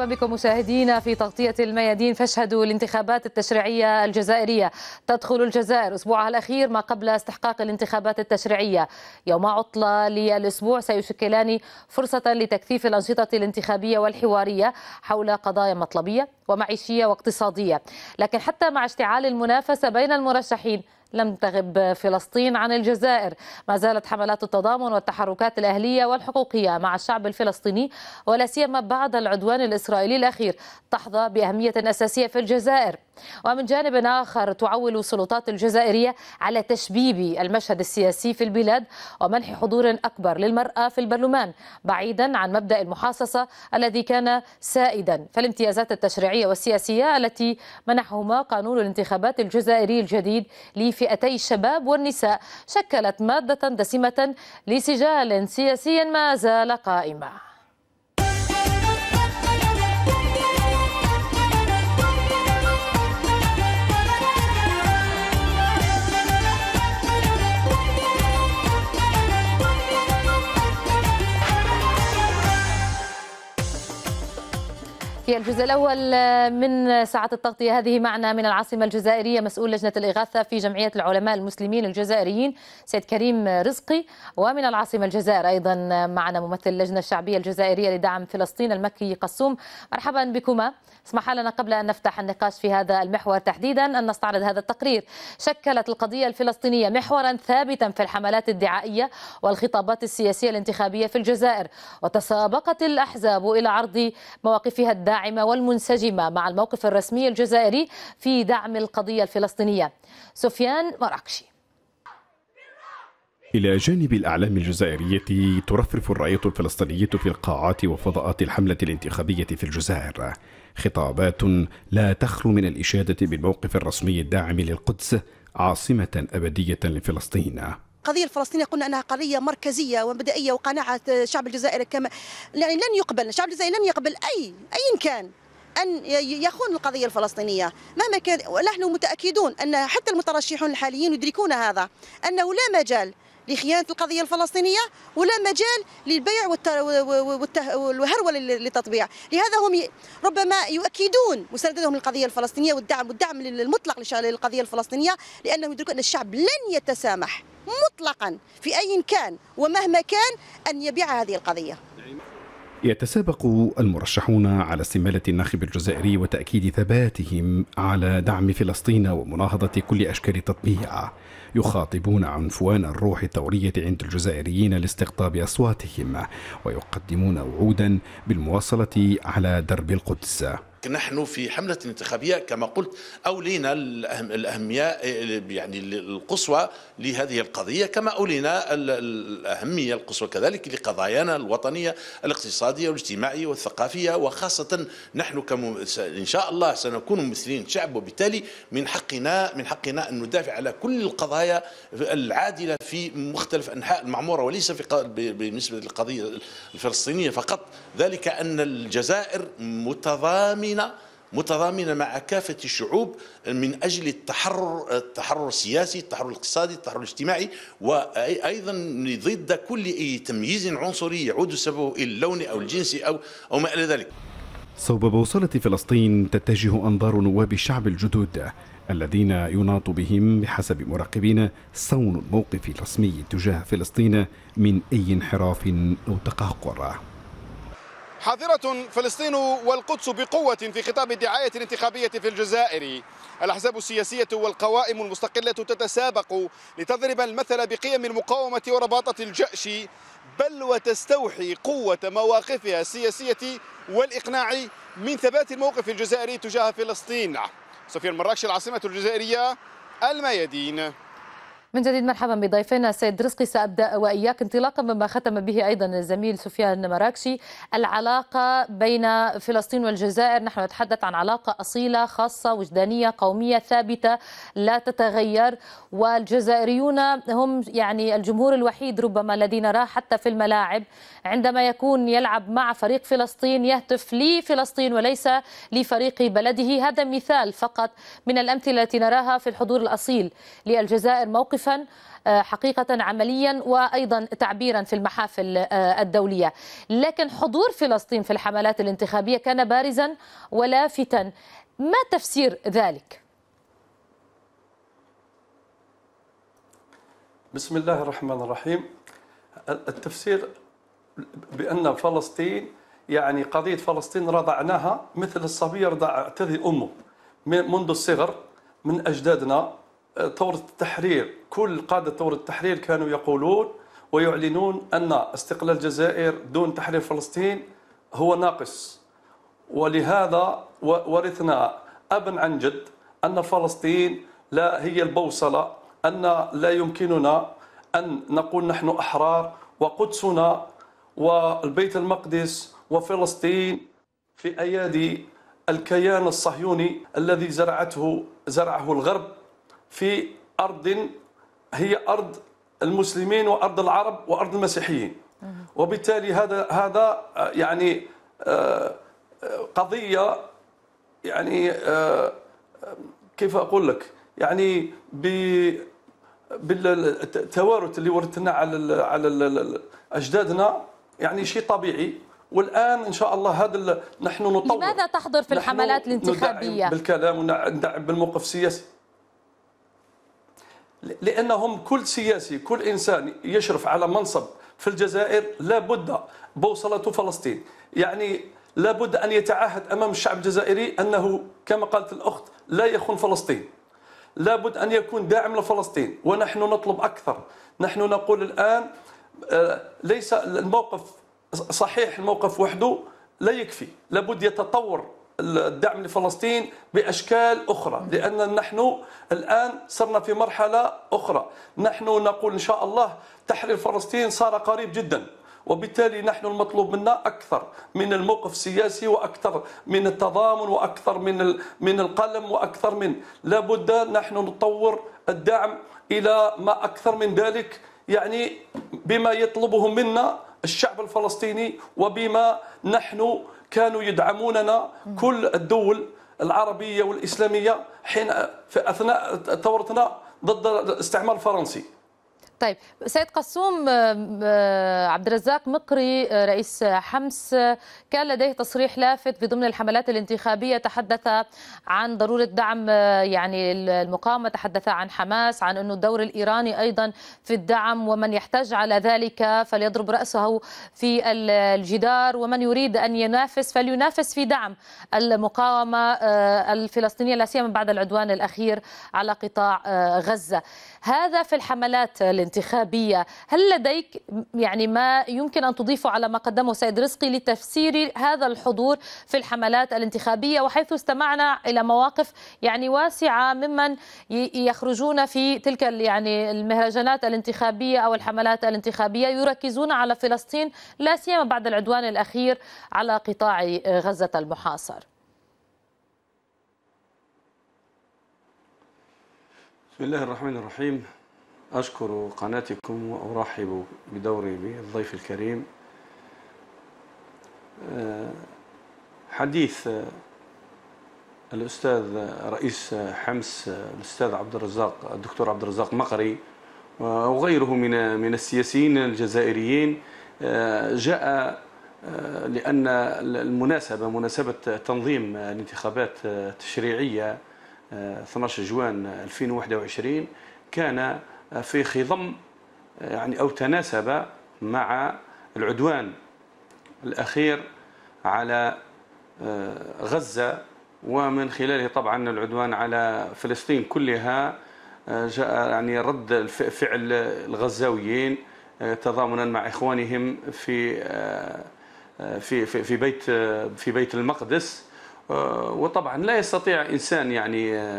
مرحبا بكم مشاهدينا في تغطية الميادين. فاشهدوا الانتخابات التشريعية الجزائرية. تدخل الجزائر أسبوعها الأخير ما قبل استحقاق الانتخابات التشريعية. يوم عطلة للأسبوع سيشكلان فرصة لتكثيف الأنشطة الانتخابية والحوارية حول قضايا مطلبية ومعيشية واقتصادية. لكن حتى مع اشتعال المنافسة بين المرشحين لم تغب فلسطين عن الجزائر. ما زالت حملات التضامن والتحركات الأهلية والحقوقية مع الشعب الفلسطيني ولا سيما بعد العدوان الإسرائيلي الأخير تحظى بأهمية أساسية في الجزائر. ومن جانب آخر تعول السلطات الجزائرية على تشبيب المشهد السياسي في البلاد ومنح حضور أكبر للمرأة في البرلمان بعيدا عن مبدأ المحاصصة الذي كان سائدا. فالامتيازات التشريعية والسياسية التي منحهما قانون الانتخابات الجزائري الجديد لفئتي الشباب والنساء شكلت مادة دسمة لسجال سياسي ما زال قائما في الجزء الأول من ساعة التغطية. هذه معنا من العاصمة الجزائرية مسؤول لجنة الإغاثة في جمعية العلماء المسلمين الجزائريين سيد كريم رزقي. ومن العاصمة الجزائر أيضا معنا ممثل اللجنة الشعبية الجزائرية لدعم فلسطين المكي قسوم. مرحبا بكما. اسمح لنا قبل أن نفتح النقاش في هذا المحور تحديدا أن نستعرض هذا التقرير. شكلت القضية الفلسطينية محورا ثابتا في الحملات الدعائية والخطابات السياسية الانتخابية في الجزائر وتسابقت الأحزاب إلى عرض مواقفها الداعمة والمنسجمة مع الموقف الرسمي الجزائري في دعم القضية الفلسطينية. سفيان مراكشي. إلى جانب الأعلام الجزائرية ترفرف الراية الفلسطينية في القاعات وفضاءات الحملة الانتخابية في الجزائر. خطابات لا تخلو من الإشادة بالموقف الرسمي الداعم للقدس عاصمة أبدية لفلسطين. القضية الفلسطينية قلنا أنها قضية مركزية ومبدئية وقناعة الشعب الجزائري كما يعني لن يقبل الشعب الجزائري لن يقبل اي ايا كان أن يخون القضية الفلسطينية. مهما كان ونحن متأكدون أن حتى المترشحون الحاليين يدركون هذا أنه لا مجال لخيانة القضية الفلسطينية ولا مجال للبيع والهرولة للتطبيع لهذا هم ربما يؤكدون مساندتهم للقضية الفلسطينية والدعم والدعم المطلق للقضية الفلسطينية لأنهم يدركون أن الشعب لن يتسامح مطلقا في أي كان ومهما كان أن يبيع هذه القضية. يتسابق المرشحون على استمالة الناخب الجزائري وتأكيد ثباتهم على دعم فلسطين ومناهضة كل أشكال التطبيع. يخاطبون عنفوان الروح الثورية عند الجزائريين لاستقطاب أصواتهم ويقدمون وعودا بالمواصلة على درب القدس. نحن في حملة انتخابية كما قلت أولينا الأهمية يعني القصوى لهذه القضية كما أولينا الأهمية القصوى كذلك لقضايانا الوطنية الاقتصادية والاجتماعية والثقافية وخاصة نحن كم إن شاء الله سنكون ممثلين شعب وبالتالي من حقنا من حقنا أن ندافع على كل القضايا العادلة في مختلف أنحاء المعمورة وليس في بالنسبة للقضية الفلسطينية فقط. ذلك أن الجزائر متضامنة متضامنه متضامنة مع كافه الشعوب من أجل التحرر التحرر السياسي، التحرر الاقتصادي، التحرر الاجتماعي وأيضا ضد كل أي تمييز عنصري يعود سببه إلى اللون أو الجنس أو أو ما إلى ذلك. صوب بوصلة فلسطين تتجه أنظار نواب الشعب الجدد الذين يناط بهم بحسب مراقبين صون الموقف الرسمي تجاه فلسطين من أي انحراف أو تقهقر. حاضرة فلسطين والقدس بقوة في خطاب الدعاية الانتخابية في الجزائر. الأحزاب السياسية والقوائم المستقلة تتسابق لتضرب المثل بقيم المقاومة ورباطة الجأش بل وتستوحي قوة مواقفها السياسية والإقناع من ثبات الموقف الجزائري تجاه فلسطين. سفير مراكش العاصمة الجزائرية الميادين. من جديد مرحبا بضيفنا سيد رزقي سأبدأ وإياك انطلاقا مما ختم به أيضا الزميل سفيان مراكشي. العلاقة بين فلسطين والجزائر نحن نتحدث عن علاقة أصيلة خاصة وجدانية قومية ثابتة لا تتغير. والجزائريون هم يعني الجمهور الوحيد ربما الذي نراه حتى في الملاعب. عندما يكون يلعب مع فريق فلسطين يهتف لفلسطين وليس لفريق بلده. هذا مثال فقط من الأمثلة التي نراها في الحضور الأصيل للجزائر. موقف موقفا حقيقة عمليا وأيضا تعبيرا في المحافل الدولية. لكن حضور فلسطين في الحملات الانتخابية كان بارزا ولافتا. ما تفسير ذلك؟ بسم الله الرحمن الرحيم. التفسير بأن فلسطين يعني قضية فلسطين رضعناها مثل الصبي يرضع تذي أمه منذ الصغر من أجدادنا. ثورة التحرير كل قادة ثورة التحرير كانوا يقولون ويعلنون أن استقلال الجزائر دون تحرير فلسطين هو ناقص. ولهذا ورثنا أبا عن جد أن فلسطين لا هي البوصلة أن لا يمكننا أن نقول نحن أحرار وقدسنا والبيت المقدس وفلسطين في أيادي الكيان الصهيوني الذي زرعته زرعه الغرب. في أرض هي أرض المسلمين وأرض العرب وأرض المسيحيين. وبالتالي هذا هذا يعني آه، قضية يعني آه، كيف أقول لك؟ يعني بالتوارث اللي ورثنا على على أجدادنا يعني شيء طبيعي. والآن إن شاء الله هذا نحن نطور. لماذا تحضر في الحملات الانتخابية؟ بالكلام وندعم بالموقف السياسي. لأنهم كل سياسي كل إنسان يشرف على منصب في الجزائر لابد بوصلة فلسطين. يعني لابد أن يتعهد أمام الشعب الجزائري أنه كما قالت الأخت لا يخون فلسطين. لابد أن يكون داعم لفلسطين ونحن نطلب أكثر. نحن نقول الآن آه، ليس الموقف صحيح الموقف وحده لا يكفي. لابد يتطور الدعم لفلسطين بأشكال أخرى. لأن نحن الآن صرنا في مرحلة أخرى. نحن نقول إن شاء الله تحرير فلسطين صار قريب جدا. وبالتالي نحن المطلوب منا أكثر من الموقف السياسي وأكثر من التضامن وأكثر من من القلم وأكثر من. لابد نحن نطور الدعم إلى ما أكثر من ذلك. يعني بما يطلبه منا الشعب الفلسطيني وبما نحن كانوا يدعموننا كل الدول العربية والإسلامية حين في اثناء ثورتنا ضد الاستعمار الفرنسي. طيب سيد قسوم آه، عبد الرزاق مقري آه، رئيس حمس كان لديه تصريح لافت في ضمن الحملات الانتخابية تحدث عن ضرورة دعم آه، يعني المقاومة تحدث عن حماس عن إنه الدور الإيراني أيضا في الدعم ومن يحتاج على ذلك فليضرب رأسه في الجدار ومن يريد أن ينافس فلينافس في دعم المقاومة الفلسطينية لا سيما بعد العدوان الأخير على قطاع غزة. هذا في الحملات الانتخابية. هل لديك يعني ما يمكن أن تضيفه على ما قدمه سيد رزقي لتفسير هذا الحضور في الحملات الانتخابية وحيث استمعنا إلى مواقف يعني واسعة ممن يخرجون في تلك يعني المهرجانات الانتخابية أو الحملات الانتخابية يركزون على فلسطين لا سيما بعد العدوان الأخير على قطاع غزة المحاصر. بسم الله الرحمن الرحيم. أشكر قناتكم وأرحب بدوري بالضيف الكريم. آه، حديث الأستاذ رئيس حمس الأستاذ عبد الرزاق الدكتور عبد الرزاق مقري وغيره من من السياسيين الجزائريين. آه، جاء آه، لأن المناسبة مناسبة تنظيم الانتخابات التشريعية 12 جوان 2021 كان في خضم يعني أو تناسب مع العدوان الأخير على آه، غزة ومن خلاله طبعا العدوان على فلسطين كلها آه، جاء يعني رد فعل الغزاويين آه، تضامنا مع إخوانهم في في في بيت في بيت المقدس. وطبعا لا يستطيع إنسان يعني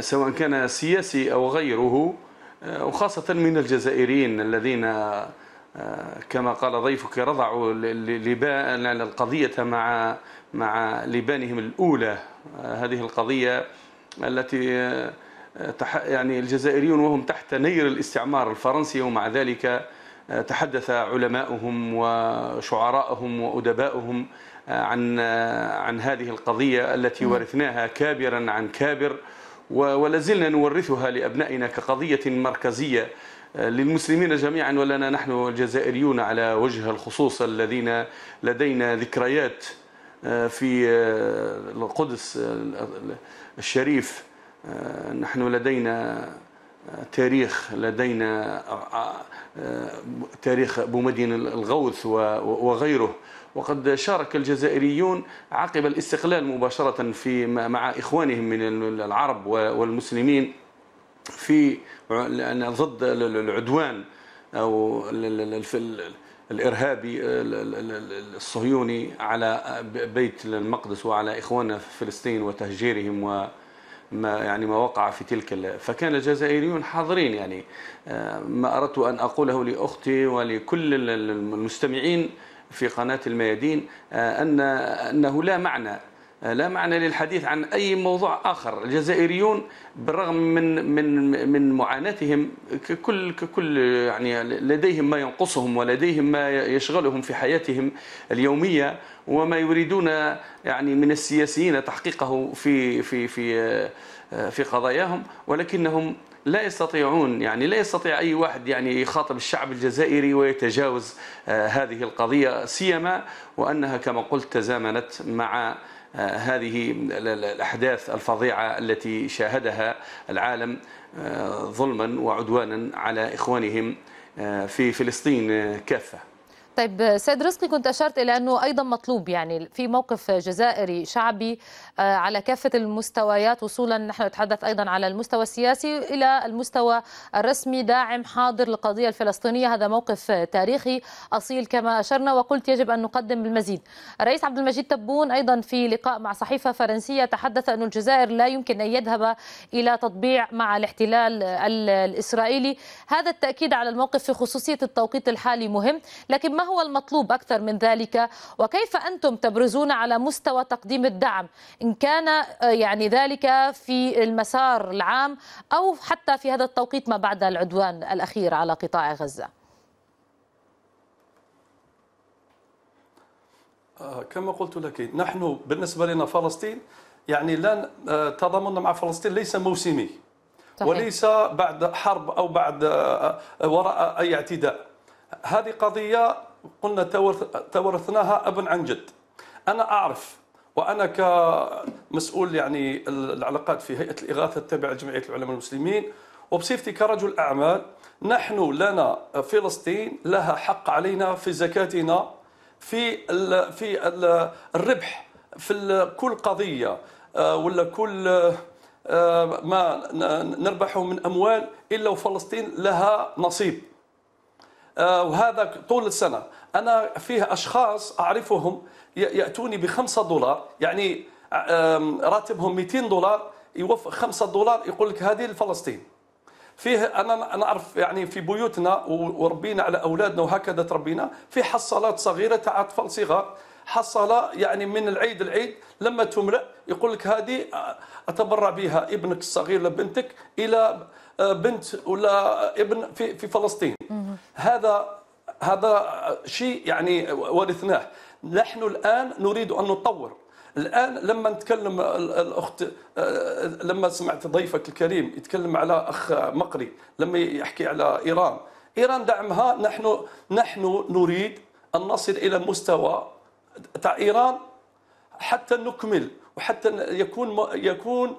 سواء كان سياسي أو غيره آه، وخاصة من الجزائريين الذين آه، كما قال ضيفك رضعوا القضية مع مع لبانهم الأولى. آه، هذه القضية التي يعني الجزائريون وهم تحت نير الاستعمار الفرنسي ومع ذلك تحدث علماؤهم وشعراءهم وأدباؤهم عن عن هذه القضية التي ورثناها كابرا عن كابر ولا زلنا نورثها لأبنائنا كقضية مركزية للمسلمين جميعا ولنا نحن الجزائريون على وجه الخصوص الذين لدينا ذكريات في القدس الشريف نحن لدينا تاريخ لدينا تاريخ بومدين الغوث وغيره. وقد شارك الجزائريون عقب الاستقلال مباشرة في مع إخوانهم من العرب والمسلمين في ضد العدوان أو الإرهابي الصهيوني على بيت المقدس وعلى إخواننا في فلسطين وتهجيرهم و ما يعني ما وقع في تلك فكان الجزائريون حاضرين يعني. ما أردت أن أقوله لأختي ولكل المستمعين في قناة الميادين أن أنه لا معنى لا معنى للحديث عن أي موضوع آخر. الجزائريون بالرغم من من من معاناتهم ككل ككل يعني لديهم ما ينقصهم ولديهم ما يشغلهم في حياتهم اليومية وما يريدون يعني من السياسيين تحقيقه في في في في قضاياهم ولكنهم لا يستطيعون يعني لا يستطيع أي واحد يعني يخاطب الشعب الجزائري ويتجاوز هذه القضية سيما وأنها كما قلت تزامنت مع هذه الأحداث الفظيعة التي شاهدها العالم ظلما وعدوانا على إخوانهم في فلسطين كافة. طيب سيد رزقي كنت أشرت إلى أنه أيضا مطلوب يعني في موقف جزائري شعبي على كافة المستويات وصولا نحن نتحدث أيضا على المستوى السياسي إلى المستوى الرسمي داعم حاضر للقضية الفلسطينية هذا موقف تاريخي أصيل كما أشرنا وقلت يجب أن نقدم المزيد. الرئيس عبد المجيد تبون أيضا في لقاء مع صحيفة فرنسية تحدث أن الجزائر لا يمكن أن يذهب إلى تطبيع مع الاحتلال الإسرائيلي، هذا التأكيد على الموقف في خصوصية التوقيت الحالي مهم، لكن ما هو المطلوب أكثر من ذلك؟ وكيف أنتم تبرزون على مستوى تقديم الدعم؟ إن كان يعني ذلك في المسار العام أو حتى في هذا التوقيت ما بعد العدوان الأخير على قطاع غزة. كما قلت لك نحن بالنسبة لنا فلسطين يعني لا تضامننا مع فلسطين ليس موسمي صحيح. وليس بعد حرب أو بعد وراء أي اعتداء. هذه قضية قلنا تورثناها أبا عن جد. أنا أعرف وأنا كمسؤول يعني العلاقات في هيئة الإغاثة التابعة لجمعية العلماء المسلمين وبصفتي كرجل أعمال نحن لنا فلسطين لها حق علينا في زكاتنا في في ال الربح في كل قضية ولا كل ما نربحه من أموال إلا وفلسطين لها نصيب. وهذا طول السنة. أنا فيها أشخاص أعرفهم يأتوني بخمسة دولار يعني راتبهم 200 دولار يوفق خمسة دولار يقول لك هذه لفلسطين. فيه أنا أنا أعرف يعني في بيوتنا وربينا على أولادنا وهكذا تربينا في حصالات صغيرة تاع اطفال صغار. حصله يعني من العيد العيد لما تملأ يقول لك هذه أتبرع بها ابنك الصغير لبنتك إلى بنت ولا ابن في في فلسطين. هذا هذا شيء يعني ورثناه. نحن الآن نريد أن نطور. الآن لما نتكلم الأخت لما سمعت ضيفك الكريم يتكلم على أخ مقري لما يحكي على إيران. إيران دعمها نحن نحن نريد أن نصل إلى مستوى تاع إيران حتى نكمل وحتى يكون يكون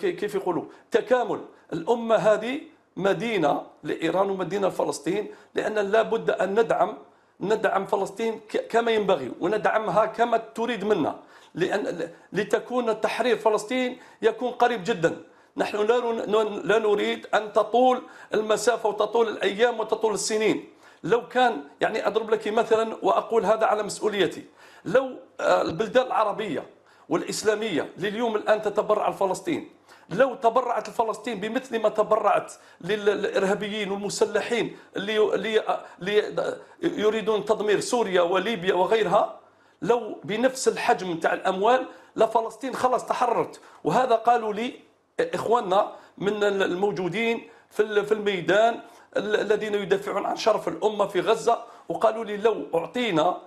كيف يقولوا تكامل. الأمة هذه مدينة لإيران ومدينة لفلسطين لأن لابد أن ندعم ندعم فلسطين كما ينبغي وندعمها كما تريد منا لأن لتكون تحرير فلسطين يكون قريب جدا. نحن لا نريد أن تطول المسافة وتطول الأيام وتطول السنين. لو كان يعني أضرب لك مثلا وأقول هذا على مسؤوليتي. لو البلدان العربية والإسلامية لليوم الآن تتبرع لفلسطين لو تبرعت لفلسطين بمثل ما تبرعت للإرهابيين والمسلحين اللي يريدون تدمير سوريا وليبيا وغيرها لو بنفس الحجم تاع الأموال لفلسطين خلاص تحررت. وهذا قالوا لي إخواننا من الموجودين في في الميدان الذين يدافعون عن شرف الأمة في غزة وقالوا لي لو أعطينا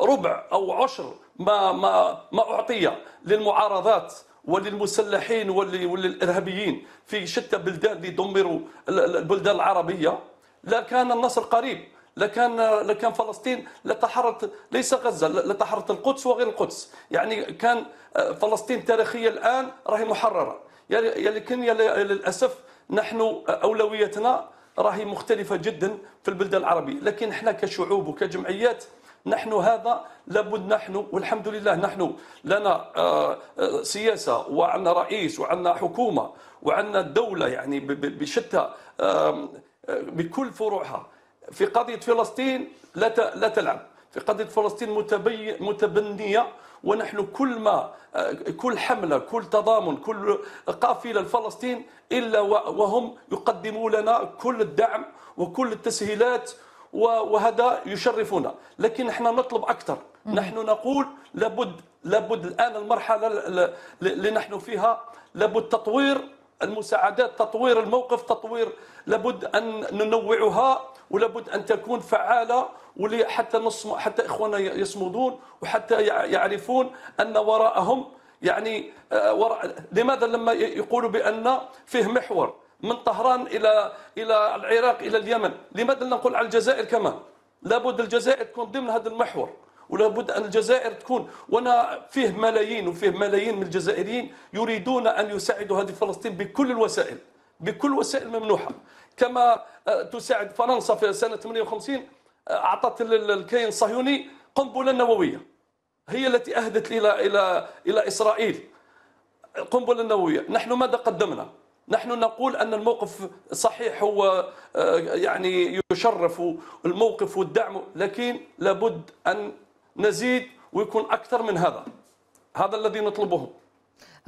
ربع أو عشر ما ما ما أعطي للمعارضات وللمسلحين وللإرهابيين. في شتى بلدان ليدمروا البلدان العربية لكان النصر قريب لكان لكان فلسطين لتحررت ليس غزة لتحررت القدس وغير القدس. يعني كان آه، فلسطين تاريخيا الآن راهي محررة. يعني لكن للأسف نحن أولويتنا راهي مختلفة جدا في البلدان العربية. لكن إحنا كشعوب وكجمعيات نحن هذا لابد نحن والحمد لله نحن لنا آه، آه، سياسة وعندنا رئيس وعندنا حكومة وعندنا دولة يعني بشتى بكل فروعها. في قضية فلسطين لا لا تلعب. في قضية فلسطين متبنية ونحن كل ما كل حملة كل تضامن كل قافلة لفلسطين إلا وهم يقدموا لنا كل الدعم وكل التسهيلات وهذا يشرفنا. لكن إحنا نطلب أكثر. نحن نقول لابد لابد الآن المرحلة اللي نحن فيها لابد تطوير المساعدات تطوير الموقف تطوير لابد أن ننوعها ولابد أن تكون فعالة حتى نصم حتى إخواننا يصمدون وحتى يعرفون أن وراءهم يعني آه، وراء لماذا لما يقولوا بأن فيه محور؟ من طهران إلى إلى العراق إلى اليمن. لماذا نقول على الجزائر كمان لابد الجزائر تكون ضمن هذا المحور ولابد أن الجزائر تكون وأنا فيه ملايين وفيه ملايين من الجزائريين يريدون أن يساعدوا هذه فلسطين بكل الوسائل بكل وسائل ممنوحة. كما آه، تساعد فرنسا في سنة 58 آه، أعطت الكيان الصهيوني قنبلة نووية. هي التي أهدت إلى إلى إلى إسرائيل. القنبله النوويه نحن ماذا قدمنا؟ نحن نقول أن الموقف صحيح هو آه، يعني يشرف الموقف والدعم لكن لابد أن نزيد ويكون أكثر من هذا. هذا الذي نطلبه.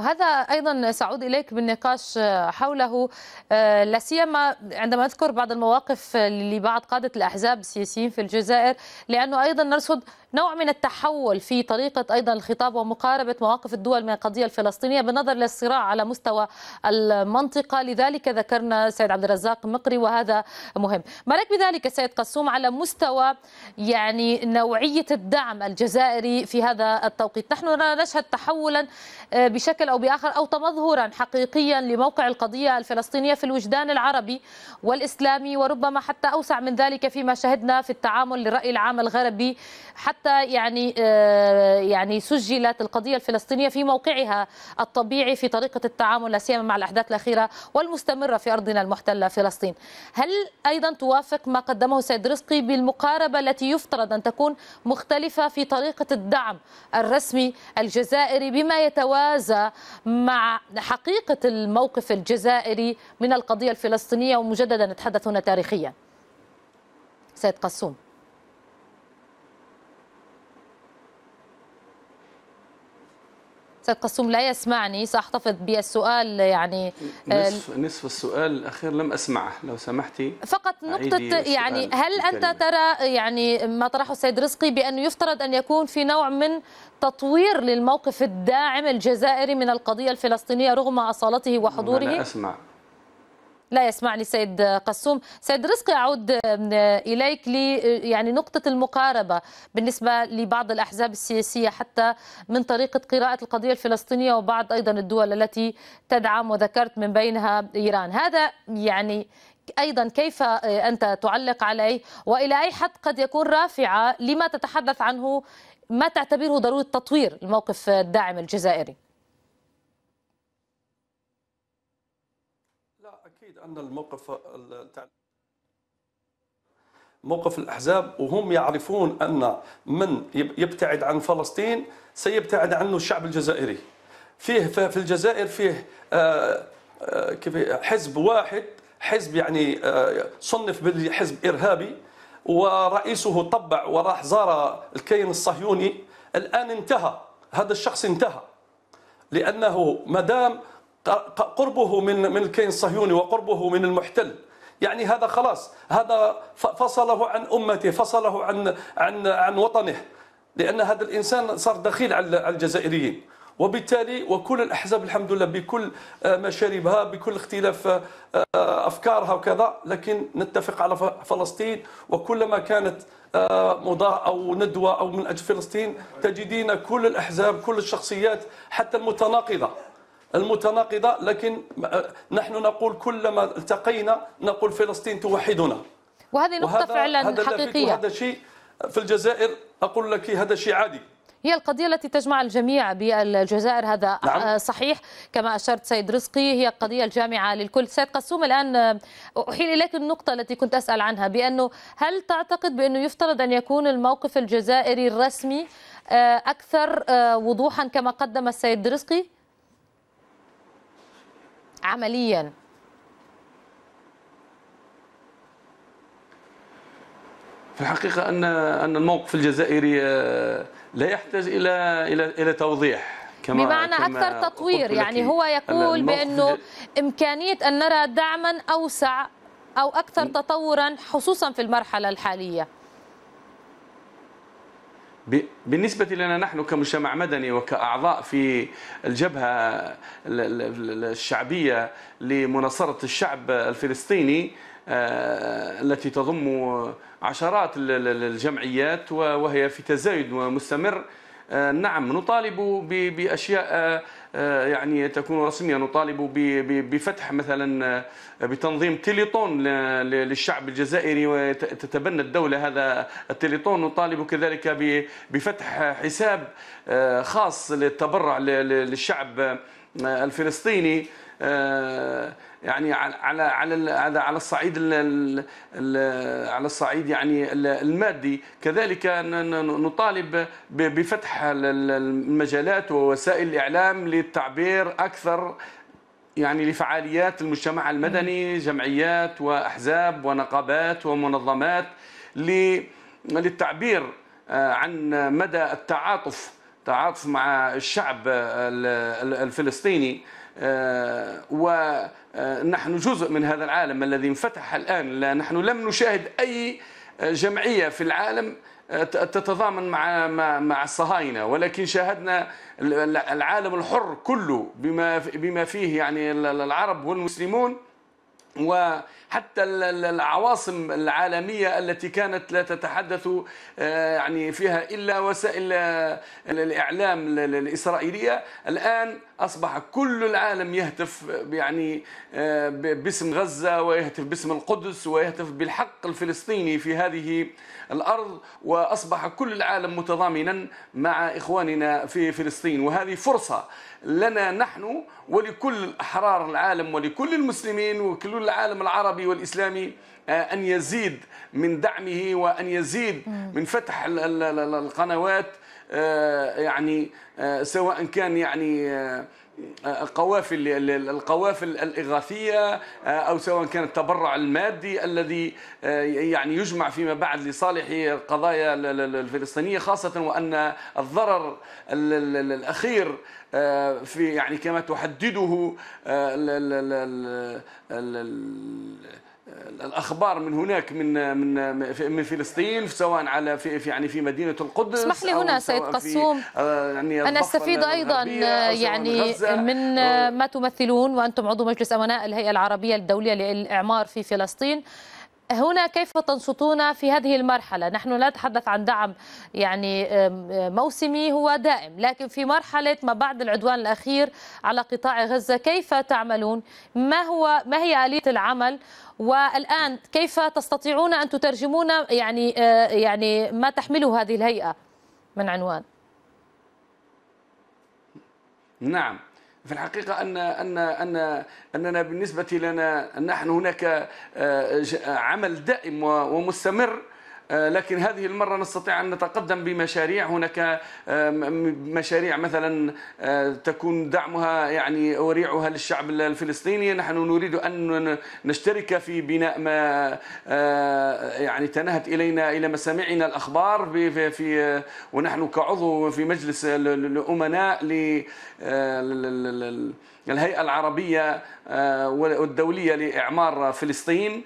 هذا أيضا سأعود إليك بالنقاش حوله آه، لا سيما عندما اذكر بعض المواقف لبعض قادة الأحزاب السياسيين في الجزائر لأنه أيضا نرصد نوع من التحول في طريقة أيضا الخطاب ومقاربة مواقف الدول من القضية الفلسطينية بالنظر للصراع على مستوى المنطقة. لذلك ذكرنا سيد عبد الرزاق مقري وهذا مهم. ما رأيك بذلك سيد قسوم على مستوى يعني نوعية الدعم الجزائري في هذا التوقيت. نحن نشهد تحولا آه، بشكل أو بآخر أو تمظهرا حقيقيا لموقع القضية الفلسطينية في الوجدان العربي والإسلامي وربما حتى أوسع من ذلك فيما شهدنا في التعامل للرأي العام الغربي حتى حتى يعني آه، يعني سجلت القضية الفلسطينية في موقعها الطبيعي في طريقة التعامل لا سيما مع الأحداث الأخيرة والمستمرة في أرضنا المحتلة فلسطين. هل أيضا توافق ما قدمه سيد رزقي بالمقاربة التي يفترض أن تكون مختلفة في طريقة الدعم الرسمي الجزائري بما يتوازى مع حقيقة الموقف الجزائري من القضية الفلسطينية ومجددا نتحدث هنا تاريخيا. سيد قسوم سيد قسوم لا يسمعني سأحتفظ بالسؤال يعني نصف, آه، نصف السؤال الأخير لم أسمعه لو سمحتي. فقط نقطة يعني هل أنت ترى يعني ما طرحه السيد رزقي بأنه يفترض أن يكون في نوع من تطوير للموقف الداعم الجزائري من القضية الفلسطينية رغم أصالته وحضوره؟ لا أسمع. لا يسمعني سيد قسوم. سيد رزقي أعود إليك لي يعني نقطة المقاربة بالنسبة لبعض الأحزاب السياسية حتى من طريقة قراءة القضية الفلسطينية وبعض أيضا الدول التي تدعم وذكرت من بينها إيران. هذا يعني أيضا كيف أنت تعلق عليه؟ وإلى أي حد قد يكون رافعة لما تتحدث عنه؟ ما تعتبره ضرورة تطوير الموقف الداعم الجزائري؟ أن الموقف موقف الأحزاب وهم يعرفون أن من يبتعد عن فلسطين سيبتعد عنه الشعب الجزائري. فيه في الجزائر فيه آه، آه، كيف حزب واحد حزب يعني آه، صنف بالحزب إرهابي ورئيسه طبع وراح زار الكيان الصهيوني. الآن انتهى هذا الشخص انتهى لأنه مدام قربه من من الكيان الصهيوني وقربه من المحتل. يعني هذا خلاص هذا فصله عن أمته فصله عن عن عن وطنه. لأن هذا الإنسان صار دخيل على الجزائريين. وبالتالي وكل الأحزاب الحمد لله بكل آه، مشاربها بكل اختلاف آه، أفكارها وكذا. لكن نتفق على فلسطين. وكلما كانت آه، مضاء أو ندوة أو من أجل فلسطين تجدين كل الأحزاب كل الشخصيات حتى المتناقضة. المتناقضة لكن نحن نقول كلما التقينا نقول فلسطين توحدنا. وهذه نقطة فعلا حقيقية. هذا شيء في الجزائر أقول لك هذا شيء عادي. هي القضية التي تجمع الجميع بالجزائر هذا نعم. صحيح. كما أشرت سيد رزقي هي القضية الجامعة للكل. سيد قسوم الآن أحيل إليك النقطة التي كنت أسأل عنها بأنه هل تعتقد بأنه يفترض أن يكون الموقف الجزائري الرسمي أكثر وضوحا كما قدم السيد رزقي؟ عمليا. في الحقيقة أن أن الموقف الجزائري آه، لا يحتاج إلى إلى إلى توضيح كما بمعنى كما أكثر تطوير يعني هو يقول بأنه إمكانية أن نرى دعما أوسع أو أكثر تطورا خصوصا في المرحلة الحالية. بالنسبة لنا نحن كمجتمع مدني وكأعضاء في الجبهة الشعبية لمناصرة الشعب الفلسطيني آه، التي تضم عشرات الجمعيات وهي في تزايد مستمر آه، نعم نطالب بأشياء آه، يعني تكون رسمية. نطالب بفتح مثلا بتنظيم تيليطون للشعب الجزائري وتتبنى الدولة هذا التيليطون. نطالب كذلك بفتح حساب خاص للتبرع للشعب الفلسطيني. يعني على على على الصعيد على الصعيد يعني المادي. كذلك نطالب بفتح المجالات ووسائل الإعلام للتعبير أكثر يعني لفعاليات المجتمع المدني جمعيات وأحزاب ونقابات ومنظمات للتعبير آه، عن مدى التعاطف تعاطف مع الشعب الفلسطيني. ونحن جزء من هذا العالم الذي انفتح الآن. لا نحن لم نشاهد أي جمعية في العالم آه، تتضامن مع مع الصهاينه ولكن شاهدنا العالم الحر كله بما بما فيه يعني العرب والمسلمون. وحتى العواصم العالمية التي كانت لا تتحدث آه، يعني فيها إلا وسائل آه، الإعلام الإسرائيلية الآن أصبح كل العالم يهتف يعني آه، باسم غزة ويهتف باسم القدس ويهتف بالحق الفلسطيني في هذه الأرض وأصبح كل العالم متضامنا مع إخواننا في فلسطين. وهذه فرصة لنا نحن ولكل أحرار العالم ولكل المسلمين وكل العالم العربي والإسلامي آه، أن يزيد من دعمه وأن يزيد من فتح القنوات يعني آه، سواء كان يعني قوافل القوافل الإغاثية أو سواء كان التبرع المادي الذي يعني يجمع فيما بعد لصالح القضايا الفلسطينية خاصة وأن الضرر الأخير في يعني كما تحدده الأخبار من هناك من من من فلسطين سواء على في يعني في مدينة القدس اسمح لي هنا سيد قسوم آه، يعني أنا استفيد أيضا يعني من ما تمثلون وأنتم عضو مجلس أمناء الهيئة العربية الدولية للإعمار في فلسطين. هنا كيف تنشطون في هذه المرحلة؟ نحن لا نتحدث عن دعم يعني موسمي هو دائم لكن في مرحلة ما بعد العدوان الأخير على قطاع غزة كيف تعملون؟ ما هو ما هي آلية العمل؟ والآن كيف تستطيعون أن تترجمون يعني يعني ما تحمله هذه الهيئة؟ من عنوان. نعم. في الحقيقة أن أن أن أننا بالنسبة لنا نحن هناك آه، عمل دائم ومستمر لكن هذه المرة نستطيع أن نتقدم بمشاريع. هناك آه، مشاريع مثلا آه، تكون دعمها يعني وريعها للشعب الفلسطيني. نحن نريد أن نشترك في بناء ما يعني تنهت إلينا إلى مسامعنا الأخبار في, في ونحن كعضو في مجلس الأمناء الهيئة العربية والدولية لإعمار فلسطين.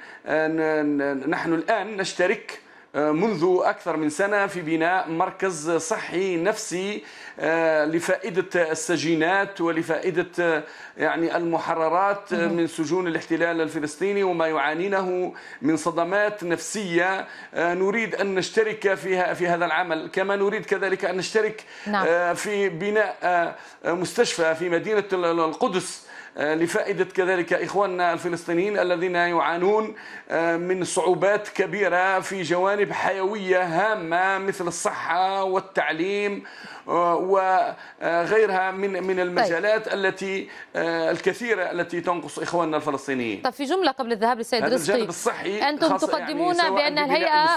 نحن الآن نشترك منذ أكثر من سنة في بناء مركز صحي نفسي آه، لفائدة السجينات ولفائدة آه، يعني المحررات من سجون الاحتلال الفلسطيني وما يعانينه من صدمات نفسية. آه، نريد أن نشترك فيها في هذا العمل. كما نريد كذلك أن نشترك نعم. في بناء مستشفى في مدينة القدس آه، لفائدة كذلك إخواننا الفلسطينيين الذين يعانون آه، من صعوبات كبيرة في جوانب حيوية هامة مثل الصحة والتعليم آه، وغيرها من من المجالات طيب. التي الكثيره التي تنقص إخواننا الفلسطينيين. طيب في جملة قبل الذهاب للسيد رزقي الصحي أنتم يعني تقدمون يعني بأن الهيئة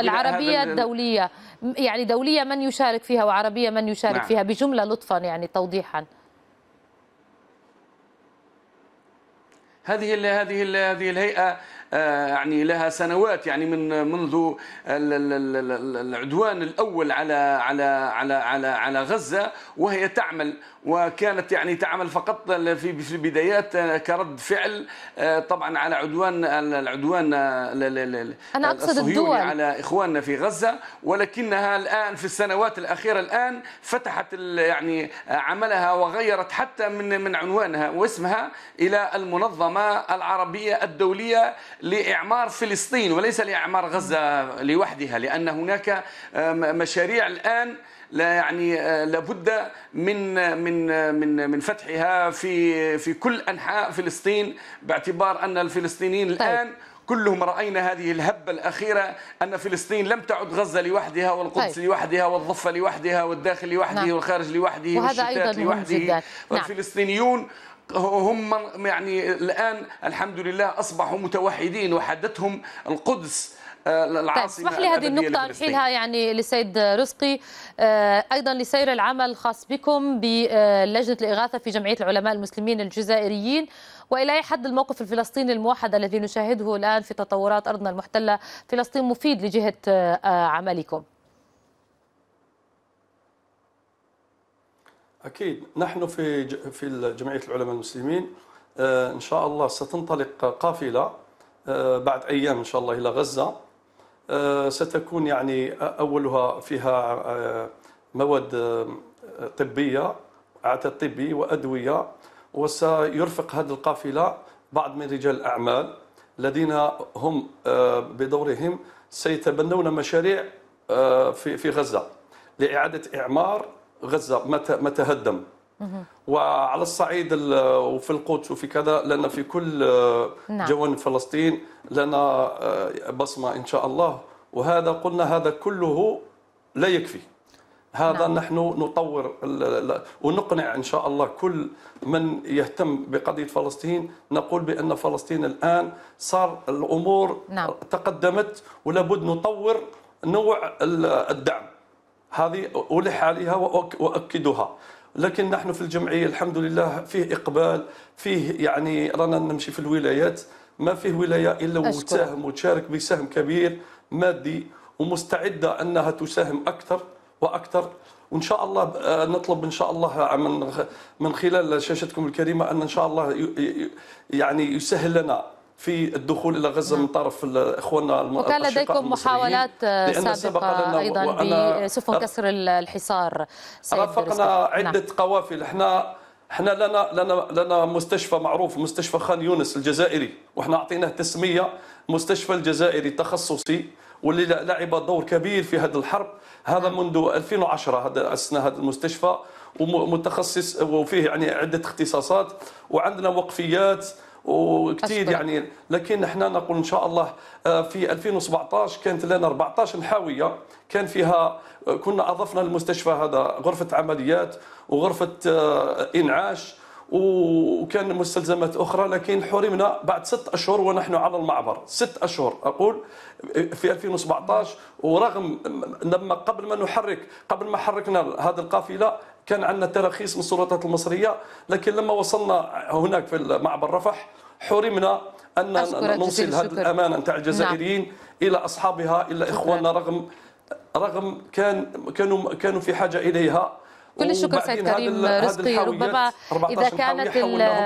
العربية الدولية يعني دولية من يشارك فيها وعربية من يشارك نعم. فيها بجملة لطفا يعني توضيحا. هذه هذه هذه الهيئة يعني لها سنوات يعني من منذ العدوان الأول على على على على على غزة وهي تعمل وكانت يعني تعمل فقط في في البدايات كرد فعل آه، طبعا على عدوان العدوان أنا أقصد الدول. على إخواننا في غزة ولكنها الآن في السنوات الأخيرة الآن فتحت يعني عملها وغيرت حتى من من عنوانها واسمها إلى المنظمة العربية الدولية لإعمار فلسطين وليس لإعمار غزة لوحدها لأن هناك آه، مشاريع الآن لا يعني آه، لابد من من من من فتحها في في كل أنحاء فلسطين باعتبار أن الفلسطينيين طيب. الآن كلهم رأينا هذه الهبة الأخيرة أن فلسطين لم تعد غزة لوحدها والقدس طيب. لوحدها والضفه لوحدها والداخل لوحده نعم. والخارج لوحده وهذا أيضا لوحده جدا. نعم. هم يعني الآن الحمد لله أصبحوا متوحدين وحدتهم القدس آه، العاصمة طيب اسمح لي هذه النقطة نحيلها يعني لسيد رزقي آه، أيضا لسير العمل الخاص بكم بلجنة الإغاثة في جمعية العلماء المسلمين الجزائريين وإلى أي حد الموقف الفلسطيني الموحد الذي نشاهده الآن في تطورات أرضنا المحتلة؟ فلسطين مفيد لجهة آه، عملكم. أكيد. نحن في في جمعية العلماء المسلمين إن شاء الله ستنطلق قافلة بعد أيام إن شاء الله إلى غزة. آه، ستكون يعني أولها فيها آه، مواد آه، طبية عتاد طبي وأدوية وسيرفق هذه القافلة بعض من رجال الأعمال الذين هم بدورهم سيتبنون مشاريع في في غزة لإعادة إعمار غزة ما تهدم وعلى الصعيد وفي القدس وفي كذا لأن في كل نعم. جوانب فلسطين لنا آه، بصمة إن شاء الله وهذا قلنا هذا كله لا يكفي هذا نعم. نحن نطور ونقنع إن شاء الله كل من يهتم بقضية فلسطين نقول بأن فلسطين الآن صار الأمور نعم. تقدمت ولابد نطور نوع الدعم هذه ألح عليها وأكدها. لكن نحن في الجمعية الحمد لله فيه إقبال فيه يعني رانا نمشي في الولايات ما فيه ولاية إلا وتساهم وتشارك بسهم كبير مادي ومستعدة أنها تساهم أكثر وأكثر. وإن شاء الله آه، نطلب إن شاء الله من من خلال شاشتكم الكريمة أن إن شاء الله يعني يسهل لنا في الدخول إلى غزة من طرف إخواننا وكان لديكم محاولات سابقة أيضا بسفن كسر الحصار. رافقنا عده نعم. قوافل. إحنا إحنا لنا لنا لنا مستشفى معروف مستشفى خان يونس الجزائري وإحنا أعطيناه تسمية مستشفى الجزائري تخصصي واللي لعب دور كبير في هذه الحرب. هذا نعم. منذ 2010 هذا أسسنا هذا المستشفى ومتخصص وفيه يعني عدة اختصاصات وعندنا وقفيات وكثير يعني. لكن إحنا نقول إن شاء الله آه، في 2017 كانت لنا 14 حاويه كان فيها آه، كنا أضفنا للمستشفى هذا غرفة عمليات وغرفة آه، إنعاش وكان مستلزمات أخرى. لكن حرمنا بعد ست أشهر ونحن على المعبر. ست أشهر أقول في 2017 ورغم لما قبل ما نحرك قبل ما حركنا هذه القافلة كان عندنا تراخيص من السلطات المصرية لكن لما وصلنا هناك في معبر رفح حرمنا أن نوصل هذه الأمانة نتاع الجزائريين نعم. إلى أصحابها إلى إخواننا رغم رغم كان كانوا كانوا في حاجة إليها. كل الشكر سيد كريم رزقي. ربما إذا كانت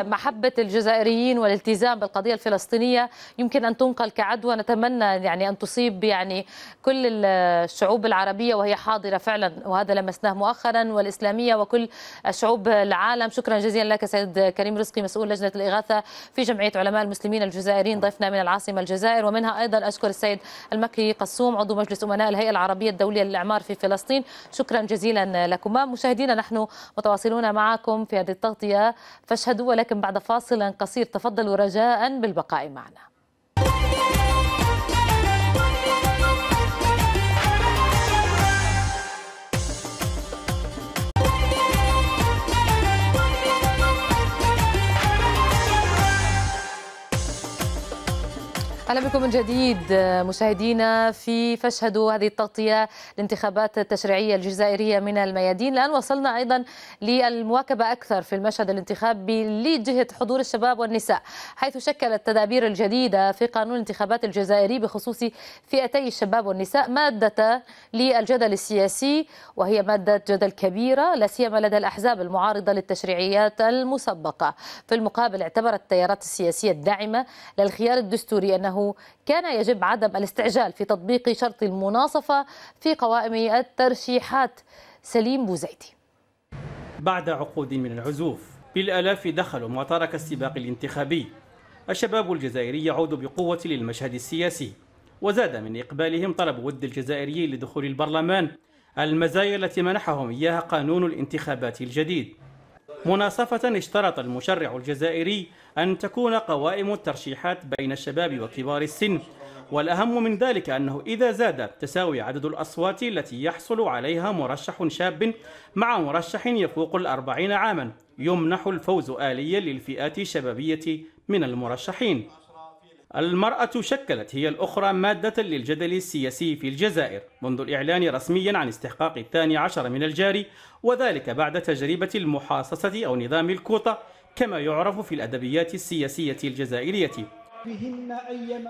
محبة الجزائريين والالتزام بالقضية الفلسطينية يمكن أن تنقل كعدوى. نتمنى يعني أن تصيب يعني كل الشعوب العربية وهي حاضرة فعلا وهذا لمسناه مؤخرا والإسلامية وكل شعوب العالم. شكرا جزيلا لك سيد كريم رزقي مسؤول لجنة الإغاثة في جمعية علماء المسلمين الجزائريين ضيفنا من العاصمة الجزائر. ومنها أيضا أشكر السيد المكي قسوم عضو مجلس أمناء الهيئة العربية الدولية للإعمار في فلسطين. شكرا جزيلا لكما. مشاهدينا نحن متواصلون معكم في هذه التغطية. فاشهدوا ولكن بعد فاصل قصير تفضلوا رجاء بالبقاء معنا. أهلا بكم من جديد مشاهدينا في فاشهدوا هذه التغطية الانتخابات التشريعية الجزائرية من الميادين. الآن وصلنا أيضا للمواكبة أكثر في المشهد الانتخابي لجهة حضور الشباب والنساء حيث شكلت التدابير الجديدة في قانون الانتخابات الجزائري بخصوص فئتي الشباب والنساء مادة للجدل السياسي وهي مادة جدل كبيرة لا سيما لدى الأحزاب المعارضة للتشريعيات المسبقة. في المقابل اعتبرت التيارات السياسية الداعمة للخيار الدستوري أنه كان يجب عدم الاستعجال في تطبيق شرط المناصفة في قوائم الترشيحات. سليم بوزيدي. بعد عقود من العزوف بالآلاف دخلوا معترك السباق الانتخابي. الشباب الجزائري يعود بقوة للمشهد السياسي وزاد من إقبالهم طلب ود الجزائريين لدخول البرلمان المزايا التي منحهم إياها قانون الانتخابات الجديد. مناصفة اشترط المشرع الجزائري أن تكون قوائم الترشيحات بين الشباب وكبار السن. والأهم من ذلك أنه إذا زاد تساوي عدد الأصوات التي يحصل عليها مرشح شاب مع مرشح يفوق الأربعين عاما يمنح الفوز آليا للفئات الشبابية من المرشحين. المرأة شكلت هي الأخرى مادة للجدل السياسي في الجزائر منذ الإعلان رسميا عن استحقاق الثاني عشر من الجاري وذلك بعد تجربة المحاصصة أو نظام الكوطة كما يعرف في الأدبيات السياسية الجزائرية.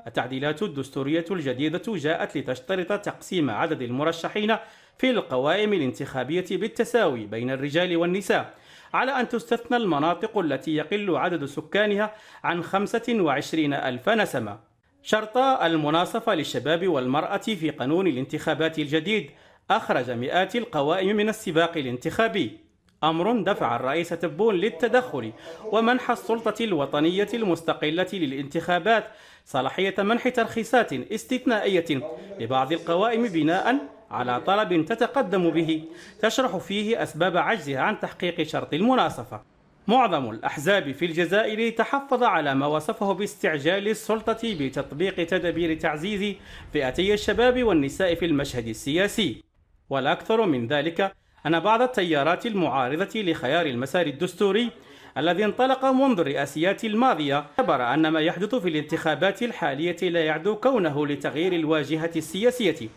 التعديلات الدستورية الجديدة جاءت لتشترط تقسيم عدد المرشحين في القوائم الانتخابية بالتساوي بين الرجال والنساء على أن تستثنى المناطق التي يقل عدد سكانها عن 25 ألف نسمة. شرط المناصفة للشباب والمرأة في قانون الانتخابات الجديد أخرج مئات القوائم من السباق الانتخابي. أمر دفع الرئيس تبون للتدخل ومنح السلطة الوطنية المستقلة للانتخابات صلاحية منح ترخيصات استثنائية لبعض القوائم بناء على طلب تتقدم به. تشرح فيه أسباب عجزها عن تحقيق شرط المناصفة. معظم الأحزاب في الجزائر تحفظ على ما وصفه باستعجال السلطة بتطبيق تدابير تعزيز فئتي الشباب والنساء في المشهد السياسي. والأكثر من ذلك أن بعض التيارات المعارضة لخيار المسار الدستوري الذي انطلق منذ الرئاسيات الماضية اعتبر أن ما يحدث في الانتخابات الحالية لا يعدو كونه لتغيير الواجهة السياسية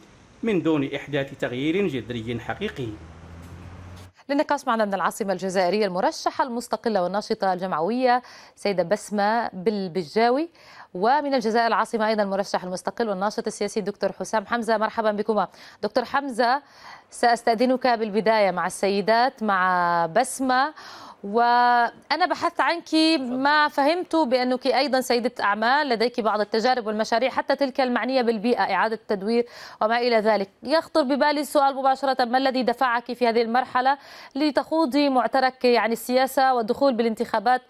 من دون إحداث تغيير جذري حقيقي. للنقاش معنا من العاصمة الجزائرية المرشحة المستقلة والناشطة الجمعوية سيدة بسمة بالبجاوي ومن الجزائر العاصمة أيضا المرشح المستقل والناشط السياسي الدكتور حسام حمزة. مرحبا بكما. دكتور حمزة سأستأذنك بالبداية مع السيدات مع بسمة. وأنا بحثت عنك ما فهمت بأنك أيضا سيدة أعمال لديك بعض التجارب والمشاريع حتى تلك المعنية بالبيئة إعادة التدوير وما إلى ذلك. يخطر ببالي السؤال مباشرة ما الذي دفعك في هذه المرحلة لتخوضي معترك يعني السياسة والدخول بالانتخابات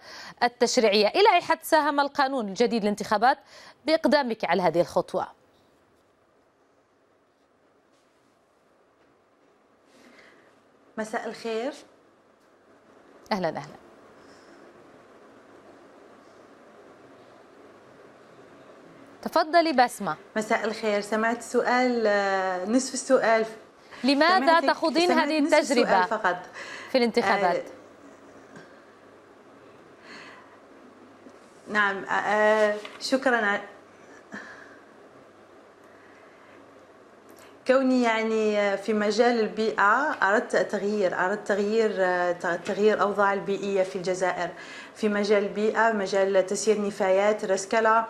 التشريعية؟ إلى أي حد ساهم القانون الجديد للانتخابات بإقدامك على هذه الخطوة؟ مساء الخير. أهلا أهلا. تفضلي بسمة. مساء الخير. سمعت سؤال آه، نصف السؤال. لماذا تخوضين هذه التجربة فقط. في الانتخابات؟ آه نعم آه شكرا كوني يعني في مجال البيئة أردت تغيير أردت تغيير تغيير أوضاع البيئية في الجزائر. في مجال البيئة مجال تسيير نفايات رسكلة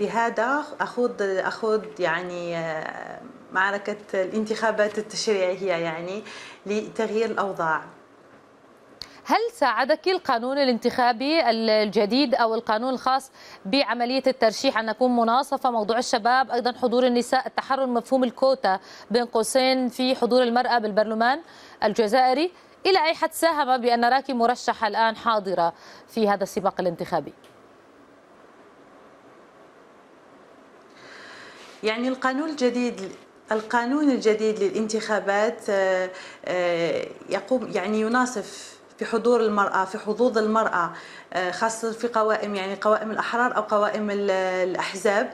لهذا أخوض أخوض يعني معركة الانتخابات التشريعية يعني لتغيير الأوضاع. هل ساعدك القانون الانتخابي الجديد أو القانون الخاص بعملية الترشيح أن نكون مناصفة موضوع الشباب أيضا حضور النساء التحرر مفهوم الكوتا بين قوسين في حضور المرأة بالبرلمان الجزائري إلى أي حد ساهم بأن نراك مرشحة الآن حاضرة في هذا السباق الانتخابي؟ يعني القانون الجديد القانون الجديد للانتخابات آه، آه، يقوم يعني يناصف في حضور المرأة في حظوظ المرأة آه، خاصة في قوائم يعني قوائم الأحرار أو قوائم الأحزاب.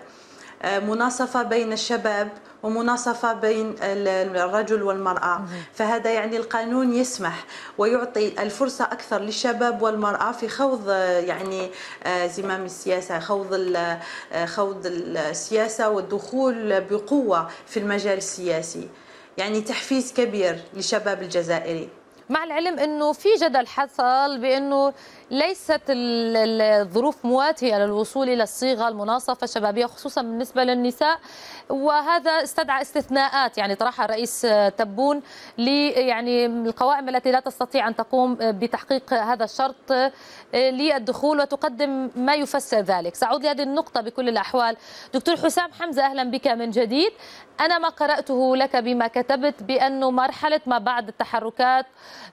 مناصفة بين الشباب ومناصفة بين الرجل والمرأة. فهذا يعني القانون يسمح ويعطي الفرصة أكثر للشباب والمرأة في خوض يعني آه، زمام السياسة خوض آه، خوض السياسة والدخول بقوة في المجال السياسي. يعني تحفيز كبير للشباب الجزائري. مع العلم إنه في جدل حصل بإنه ليست الظروف مواتية للوصول إلى الصيغة المناصفة الشبابية خصوصا بالنسبة للنساء. وهذا استدعى استثناءات يعني طرحها الرئيس تبون يعني القوائم التي لا تستطيع أن تقوم بتحقيق هذا الشرط للدخول وتقدم ما يفسر ذلك. سأعود لهذه النقطة بكل الأحوال. دكتور حسام حمزة أهلا بك من جديد. أنا ما قرأته لك بما كتبت بأنه مرحلة ما بعد التحركات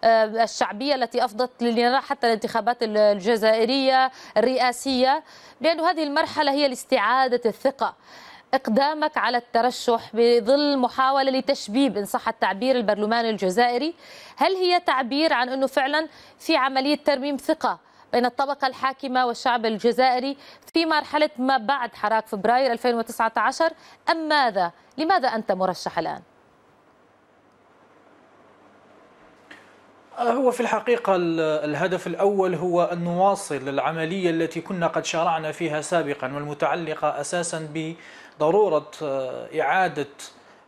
آه، الشعبية التي أفضت لنرى حتى الانتخابات الجزائرية الرئاسية بأن هذه المرحلة هي لاستعادة الثقة إقدامك على الترشح بظل محاولة لتشبيب إن صح التعبير البرلمان الجزائري هل هي تعبير عن إنه فعلا في عملية ترميم ثقة بين الطبقة الحاكمة والشعب الجزائري في مرحلة ما بعد حراك فبراير 2019 أم ماذا؟ لماذا أنت مرشح الآن؟ هو في الحقيقة الهدف الأول هو أن نواصل العملية التي كنا قد شرعنا فيها سابقا والمتعلقة أساسا بضرورة آه، إعادة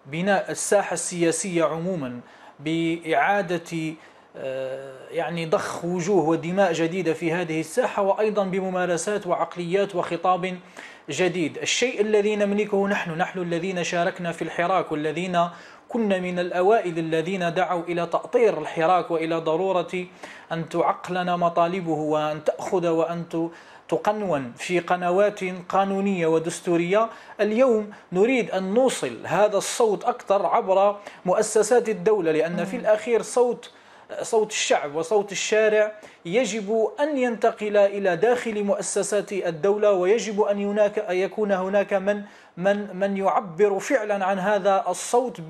بناء الساحة السياسية عموما بإعادة آه، يعني ضخ وجوه ودماء جديدة في هذه الساحة وأيضا بممارسات وعقليات وخطاب جديد. الشيء الذي نملكه نحن نحن الذين شاركنا في الحراك والذين كنا من الأوائل الذين دعوا إلى تأطير الحراك وإلى ضرورة أن تعقلنا مطالبه وأن تأخذ وأن تقنون في قنوات قانونية ودستورية. اليوم نريد أن نوصل هذا الصوت أكثر عبر مؤسسات الدولة لأن في الأخير صوت صوت الشعب وصوت الشارع يجب أن ينتقل إلى داخل مؤسسات الدولة ويجب أن هناك يكون هناك من من من يعبر فعلا عن هذا الصوت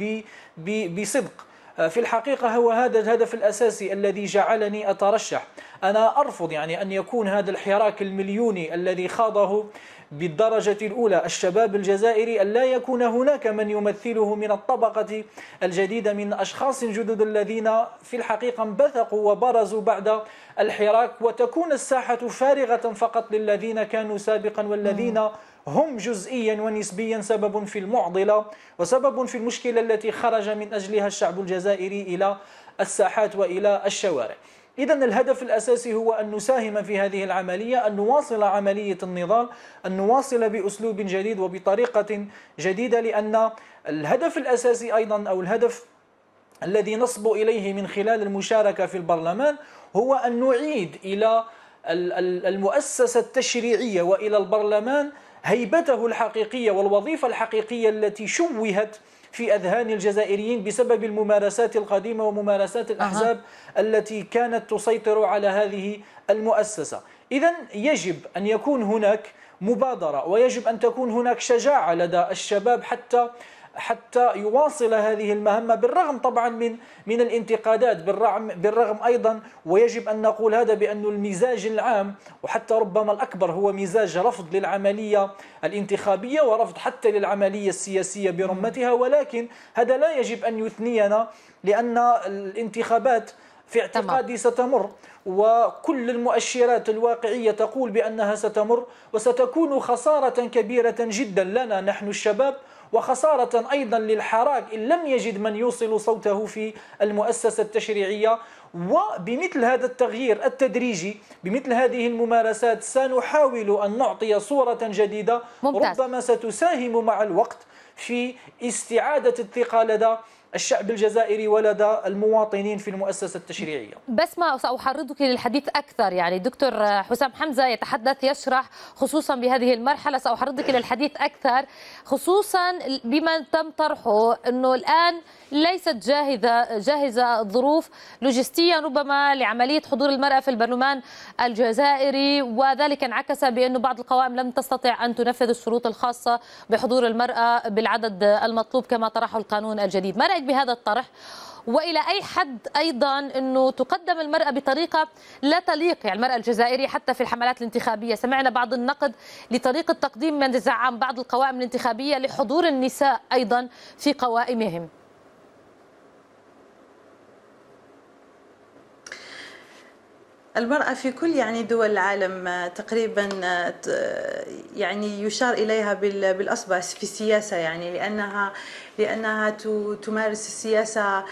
بصدق. في الحقيقة هو هذا الهدف الأساسي الذي جعلني أترشح. أنا أرفض يعني أن يكون هذا الحراك المليوني الذي خاضه بالدرجة الأولى الشباب الجزائري أن لا يكون هناك من يمثله من الطبقة الجديدة من أشخاص جدد الذين في الحقيقة انبثقوا وبرزوا بعد الحراك وتكون الساحة فارغة فقط للذين كانوا سابقا والذين هم جزئيا ونسبيا سبب في المعضلة وسبب في المشكلة التي خرج من أجلها الشعب الجزائري إلى الساحات وإلى الشوارع. إذا الهدف الأساسي هو أن نساهم في هذه العملية أن نواصل عملية النضال أن نواصل بأسلوب جديد وبطريقة جديدة لأن الهدف الأساسي أيضا أو الهدف الذي نصب إليه من خلال المشاركة في البرلمان هو أن نعيد إلى المؤسسة التشريعية وإلى البرلمان هيبته الحقيقية والوظيفة الحقيقية التي شوهت في أذهان الجزائريين بسبب الممارسات القديمة وممارسات الأحزاب أه. التي كانت تسيطر على هذه المؤسسة إذا يجب أن يكون هناك مبادرة ويجب أن تكون هناك شجاعة لدى الشباب حتى حتى يواصل هذه المهمة بالرغم طبعا من من الانتقادات بالرغم بالرغم أيضا ويجب أن نقول هذا بأن المزاج العام وحتى ربما الأكبر هو مزاج رفض للعملية الانتخابية ورفض حتى للعملية السياسية برمتها ولكن هذا لا يجب أن يثنينا لأن الانتخابات في اعتقادي ستمر وكل المؤشرات الواقعية تقول بأنها ستمر وستكون خسارة كبيرة جدا. لنا نحن الشباب وخسارة أيضا للحراك إن لم يجد من يوصل صوته في المؤسسة التشريعية. وبمثل هذا التغيير التدريجي بمثل هذه الممارسات سنحاول أن نعطي صورة جديدة. ممتاز. ربما ستساهم مع الوقت في استعادة الثقة لدى الشعب الجزائري ولدى المواطنين في المؤسسة التشريعية. بس ما سأحرضك للحديث أكثر يعني دكتور حسام حمزة يتحدث يشرح خصوصا بهذه المرحلة. سأحرضك للحديث أكثر. خصوصا بما تم طرحه أنه الآن ليست جاهزة جاهزة الظروف لوجستيا ربما لعملية حضور المرأة في البرلمان الجزائري وذلك انعكس بأنه بعض القوائم لم تستطع أن تنفذ الشروط الخاصة بحضور المرأة بالعدد المطلوب كما طرحه القانون الجديد ما رأيك بهذا الطرح؟ وإلى أي حد أيضا إنه تقدم المرأة بطريقة لا تليق يعني المرأة الجزائرية حتى في الحملات الانتخابية. سمعنا بعض النقد لطريقه تقديم من زعم بعض القوائم الانتخابية لحضور النساء أيضا في قوائمهم. المرأة في كل يعني دول العالم تقريبا يعني يشار إليها بالأصبع في السياسة يعني لأنها لأنها تمارس السياسة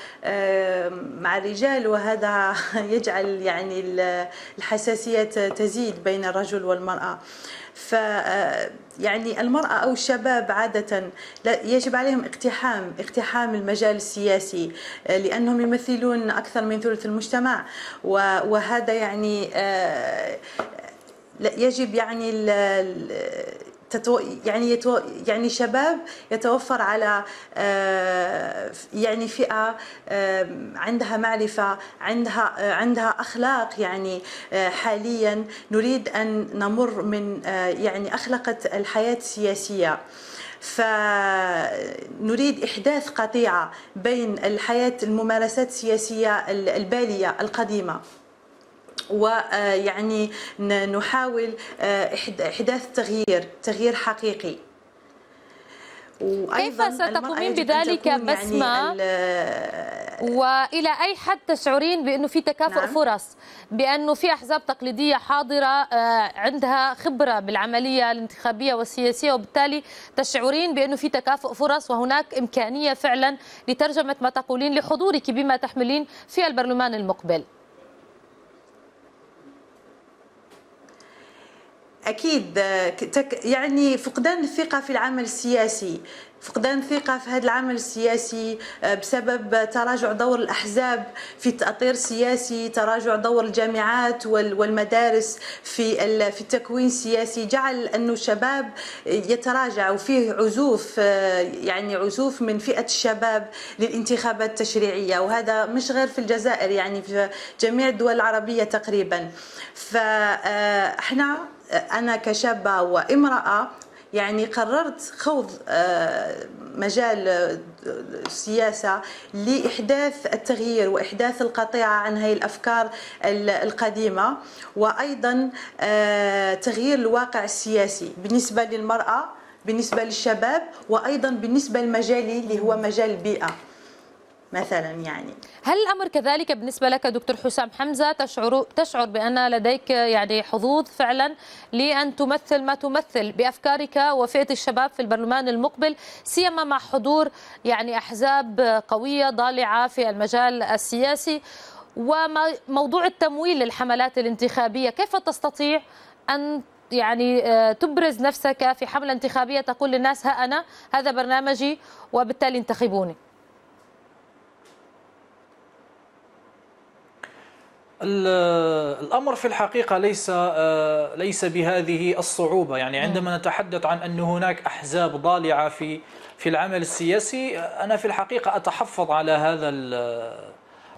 مع الرجال وهذا يجعل يعني الحساسية تزيد بين الرجل والمرأة. ف يعني المرأة أو الشباب عادة يجب عليهم اقتحام اقتحام المجال السياسي لأنهم يمثلون أكثر من ثلث المجتمع. وهذا يعني يجب يعني تتو يعني يتو يعني شباب يتوفر على يعني فئة عندها معرفة عندها عندها أخلاق يعني حاليا نريد أن نمر من يعني أخلقة الحياة السياسية. فنريد إحداث قطيعة بين الحياة الممارسات السياسية البالية القديمة. ويعني نحاول إحداث تغيير تغيير حقيقي. كيف ستقومين بذلك بسمة؟ يعني وإلى أي حد تشعرين بأنه في تكافؤ نعم. فرص؟ بأنه في أحزاب تقليدية حاضرة عندها خبرة بالعملية الانتخابية والسياسية وبالتالي تشعرين بأنه في تكافؤ فرص وهناك إمكانية فعلا لترجمة ما تقولين لحضورك بما تحملين في البرلمان المقبل. أكيد يعني فقدان الثقة في العمل السياسي فقدان الثقة في هذا العمل السياسي بسبب تراجع دور الأحزاب في التاطير السياسي تراجع دور الجامعات والمدارس في في التكوين السياسي. جعل انه الشباب يتراجع وفيه عزوف يعني عزوف من فئة الشباب للانتخابات التشريعية وهذا مش غير في الجزائر يعني في جميع الدول العربية تقريبا. فاحنا أنا كشابة وامرأة يعني قررت خوض مجال السياسة لإحداث التغيير وإحداث القطيعة عن هذه الأفكار القديمة وأيضا تغيير الواقع السياسي بالنسبة للمرأة بالنسبة للشباب وأيضا بالنسبة لمجالي اللي هو مجال البيئة. مثلا يعني. هل الأمر كذلك بالنسبة لك دكتور حسام حمزة تشعر تشعر بأن لديك يعني حظوظ فعلا لأن تمثل ما تمثل بأفكارك وفئة الشباب في البرلمان المقبل سيما مع حضور يعني أحزاب قوية ضالعة في المجال السياسي وموضوع التمويل للحملات الانتخابية؟ كيف تستطيع أن يعني تبرز نفسك في حملة انتخابية تقول للناس ها أنا هذا برنامجي وبالتالي انتخبوني؟ الأمر في الحقيقة ليس ليس بهذه الصعوبة. يعني عندما نتحدث عن أن هناك أحزاب ضالعة في في العمل السياسي أنا في الحقيقة أتحفظ على هذا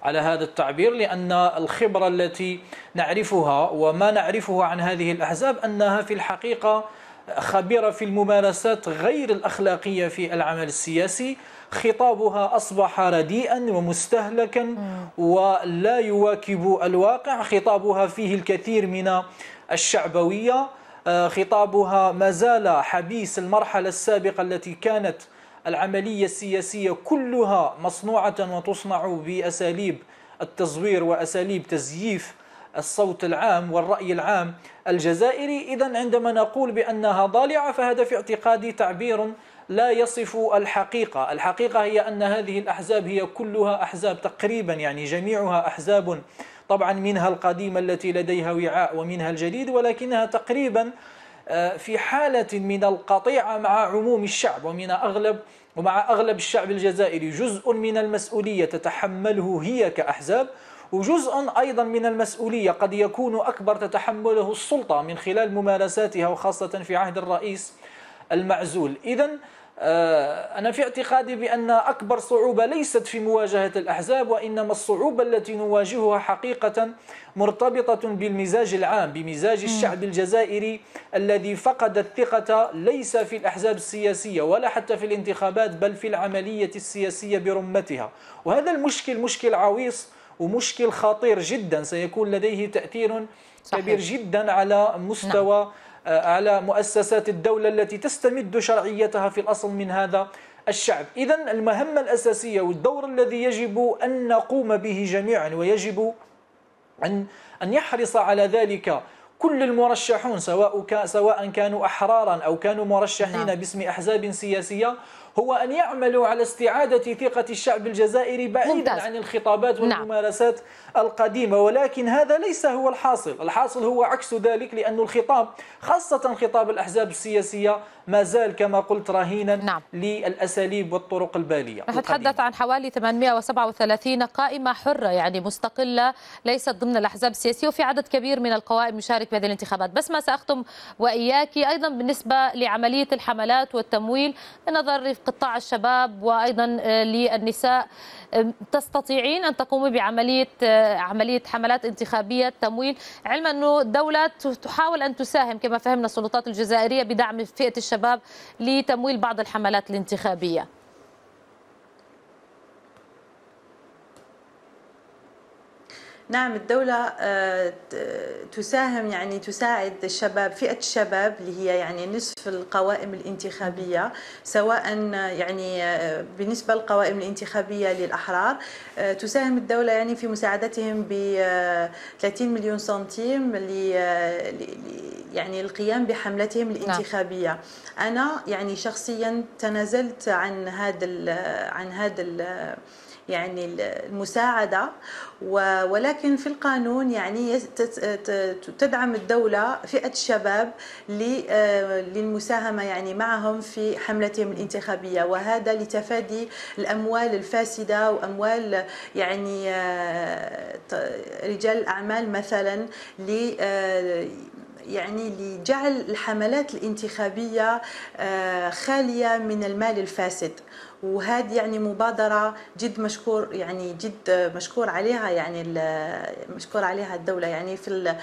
على هذا التعبير لأن الخبرة التي نعرفها وما نعرفه عن هذه الأحزاب أنها في الحقيقة خبيرة في الممارسات غير الأخلاقية في العمل السياسي. خطابها أصبح رديئا ومستهلكا ولا يواكب الواقع. خطابها فيه الكثير من الشعبوية. خطابها ما زال حبيس المرحلة السابقة التي كانت العملية السياسية كلها مصنوعة وتصنع بأساليب التزوير وأساليب تزييف الصوت العام والرأي العام الجزائري. إذا عندما نقول بأنها ضالعة فهذا في اعتقادي تعبير لا يصف الحقيقة. الحقيقة هي أن هذه الأحزاب هي كلها أحزاب تقريبا يعني جميعها أحزاب طبعا منها القديمة التي لديها وعاء ومنها الجديد ولكنها تقريبا في حالة من القطيعة مع عموم الشعب ومن أغلب ومع أغلب الشعب الجزائري. جزء من المسؤولية تتحمله هي كأحزاب وجزء أيضا من المسؤولية قد يكون أكبر تتحمله السلطة من خلال ممارساتها وخاصة في عهد الرئيس المعزول. إذا آه، أنا في اعتقادي بأن أكبر صعوبة ليست في مواجهة الأحزاب وإنما الصعوبة التي نواجهها حقيقة مرتبطة بالمزاج العام بمزاج الشعب الجزائري الذي فقد الثقة ليس في الأحزاب السياسية ولا حتى في الانتخابات بل في العملية السياسية برمتها وهذا المشكل مشكل عويص ومشكل خطير جدا سيكون لديه تأثير صحيح. كبير جدا على مستوى نعم. على مؤسسات الدولة التي تستمد شرعيتها في الأصل من هذا الشعب إذا المهمة الأساسية والدور الذي يجب أن نقوم به جميعا ويجب أن أن يحرص على ذلك كل المرشحون سواء سواء كانوا أحرارا أو كانوا مرشحين نعم. باسم أحزاب سياسية هو أن يعملوا على استعادة ثقة الشعب الجزائري بعيدا ممتاز. عن الخطابات نعم. والممارسات نعم. القديمة ولكن هذا ليس هو الحاصل الحاصل هو عكس ذلك لأن الخطاب خاصة خطاب الأحزاب السياسية ما زال كما قلت رهينا نعم. للأساليب والطرق البالية نتحدث عن حوالي 837 قائمة حرة يعني مستقلة ليست ضمن الأحزاب السياسية وفي عدد كبير من القوائم يشارك بهذه الانتخابات. بس ما سأختم وإياك. أيضا بالنسبة لعملية الحملات والتمويل بنظر قطاع الشباب وأيضا آه، للنساء تستطيعين أن تقومي بعملية آه، عملية حملات انتخابية تمويل علما أنه الدولة تحاول أن تساهم كما فهمنا السلطات الجزائرية بدعم فئة الشباب لتمويل بعض الحملات الانتخابية. نعم الدولة آه، تساهم يعني تساعد الشباب فئة الشباب اللي هي يعني نصف القوائم الانتخابية سواء يعني آه، بالنسبة للقوائم الانتخابية للأحرار آه، تساهم الدولة يعني في مساعدتهم ب 30 مليون سنتيم يعني القيام بحملتهم نعم. الانتخابية. أنا يعني شخصيا تنازلت عن هذا عن هذا يعني المساعدة. ولكن في القانون يعني تدعم الدولة فئة الشباب للمساهمة يعني معهم في حملتهم الانتخابية. وهذا لتفادي الأموال الفاسدة وأموال يعني رجال الأعمال مثلا يعني لجعل الحملات الانتخابية خالية من المال الفاسد. وهذه يعني مبادرة جد مشكور يعني جد مشكور عليها يعني مشكور عليها الدولة يعني في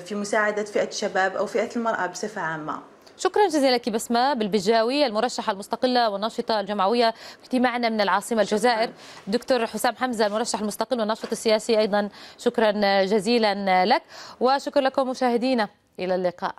في مساعدة فئة الشباب أو فئة المرأة بصفة عامة. شكرا جزيلا لك بسمة بالبجاوي المرشحة المستقلة والناشطة الجمعوية كنت معنا من العاصمة الجزائر دكتور حسام حمزة المرشح المستقل والناشط السياسي أيضا. شكرا جزيلا لك وشكرا لكم مشاهدينا إلى اللقاء.